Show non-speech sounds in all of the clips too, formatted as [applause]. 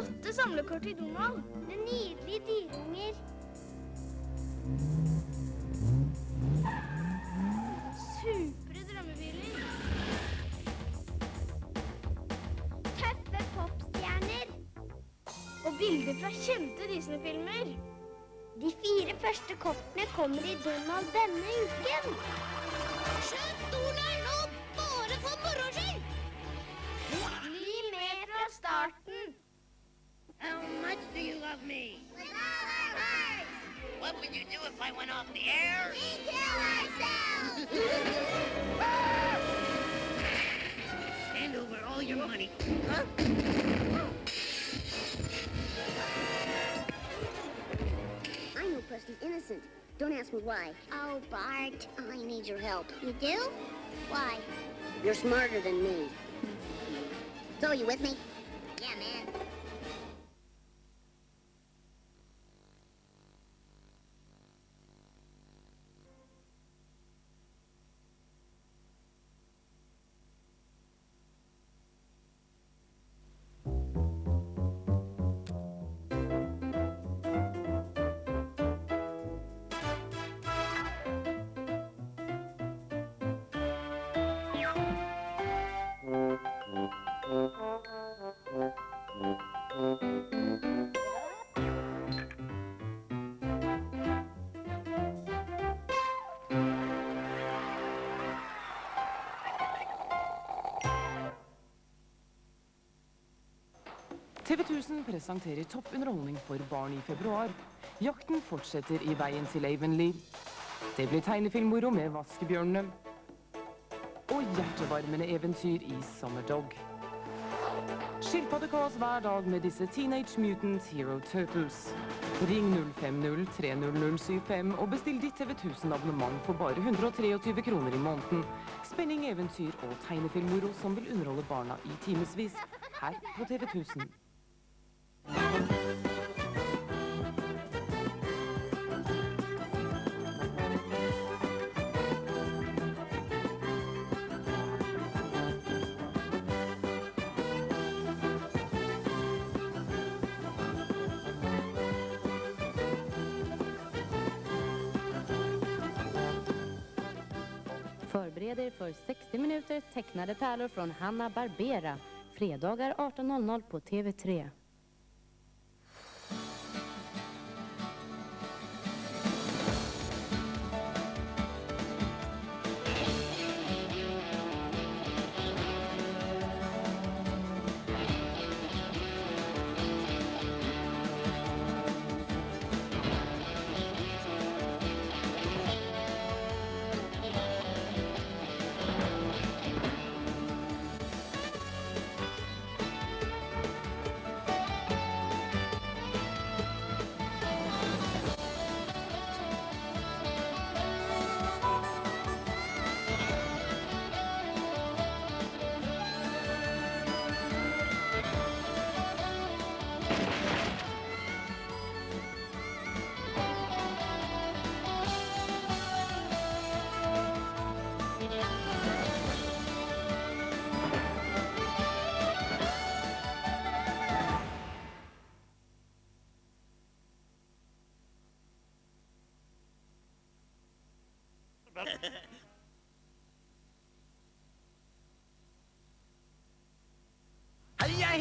flotte samlekort til Donald. Med nydelige dyreunger. Supre drømmebiler. Tøffe popstjerner. Og bilder fra kjente Disney-filmer. De fire første kortene kommer i Donald denne uken. Skjønt, Donald, much do you love me? With all our hearts. What would you do if I went off the air? We kill ourselves. [laughs] Hand over all your money. Huh? I know Presley's innocent. Don't ask me why. Oh, Bart. I need your help. You do? Why? You're smarter than me. So, you with me? Yeah, man. TV 1000 presenterer toppunderholdning for barn i februar. Jakten fortsetter i veien til Avonlea. Det blir tegnefilmmoro med Vaskebjørnene. Og hjertevarmende eventyr i Summerdog. Skilpaddekaos hver dag med disse Teenage Mutant Hero Turtles. Ring 050 30075 og bestill ditt TV 1000-abonnement for bare 123 kroner i måneden. Spenning, eventyr og tegnefilmmoro som vil underholde barna i timevis. Her på TV 1000. Förbered er för 60 minuter tecknade pärlor från Hanna Barbera. Fredagar 18.00 på TV3.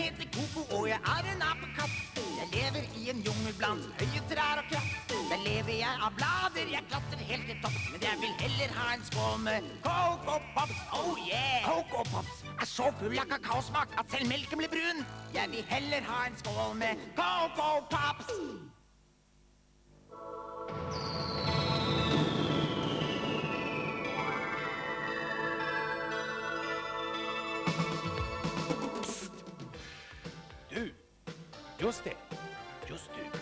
Heter Koko, och jag är en apekatt. Jag lever i en djungel bland höje, trær och kratt. Där lever jag av blader, jag klatrer helt till topps. Men jag vill heller ha en skål med Coco Pops, oh yeah! Coco Pops är så full av kakaosmak att sen mjölken blir brun. Jag vill heller ha en skål med Coco Pops. Just det, just du.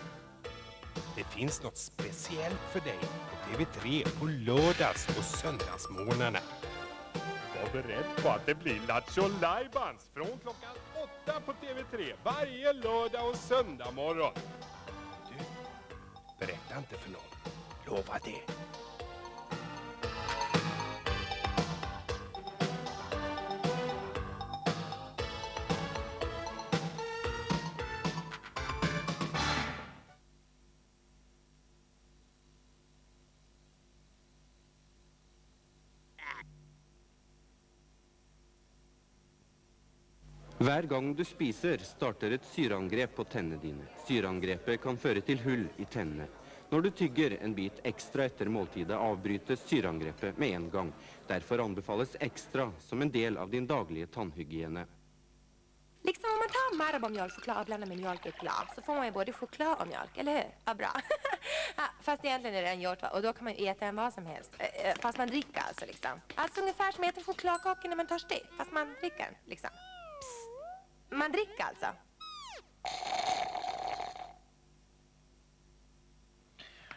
Det finns något speciellt för dig på TV3 på lördags och söndagsmorgnarna. Var beredd på att det blir Lattjo Lajbans från klockan åtta på TV3 varje lördag och söndag morgon. Du, berätta inte för någon. Lova det. Hver gang du spiser, starter et syreangrep på tennene dine. Syreangrepet kan føre til hull i tennene. Når du tygger en bit ekstra etter måltidet, avbrytes syreangrepet med en gang. Derfor anbefales ekstra som en del av din daglige tannhygiene. Liksom om man tar Marabou-mjölkchoklad och blandar med mjölk i ett glas så får man ju både choklad och mjölk, eller hur? Ja, bra. [laughs] ja, fast egentligen är det en gjort och då kan man ju äta den vad som helst. Eh, eh, fast man dricker alltså liksom. Alltså ungefär som att äta chokladkaka när man är törstig, fast man dricker den liksom. Man dricker alltså.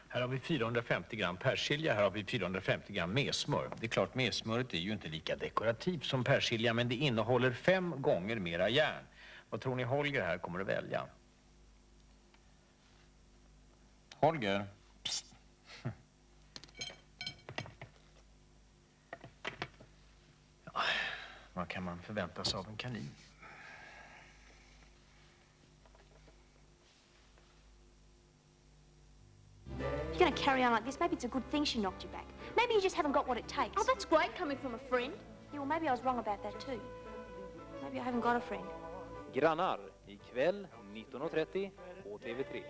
Här har vi 450 gram persilja, här har vi 450 gram messmör. Det är klart, messmöret är ju inte lika dekorativt som persilja, men det innehåller fem gånger mera järn. Vad tror ni Holger här kommer att välja? Holger? Psst. Ja, vad kan man förvänta sig av en kanin? Going to carry on like this, maybe it's a good thing she knocked you back. Maybe you just haven't got what it takes. Oh, that's great coming from a friend. Yeah, well, maybe I was wrong about that too. Maybe I haven't got a friend. Grannar ikväll 19.30 på TV3.